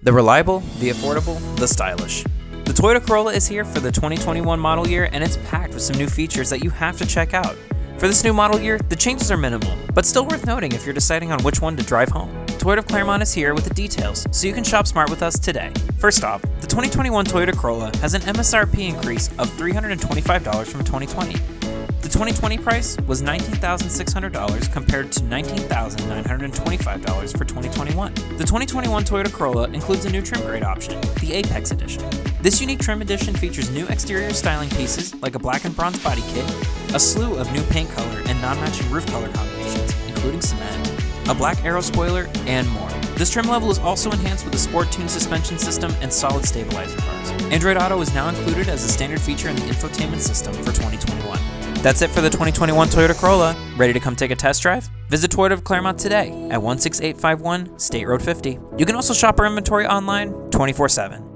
The reliable, the affordable, the stylish. The Toyota Corolla is here for the 2021 model year and it's packed with some new features that you have to check out. For this new model year, the changes are minimal, but still worth noting if you're deciding on which one to drive home. Toyota of Clermont is here with the details, so you can shop smart with us today. First off, the 2021 Toyota Corolla has an MSRP increase of $325 from 2020. The 2020 price was $19,600 compared to $19,925 for 2021. The 2021 Toyota Corolla includes a new trim grade option, the Apex Edition. This unique trim edition features new exterior styling pieces like a black and bronze body kit, a slew of new paint color and non-matching roof color combinations, including cement, a black aero spoiler, and more. This trim level is also enhanced with a Sport Tune suspension system and solid stabilizer bars. Android Auto is now included as a standard feature in the infotainment system for 2021. That's it for the 2021 Toyota Corolla. Ready to come take a test drive? Visit Toyota of Clermont today at 16851 State Road 50. You can also shop our inventory online 24 7.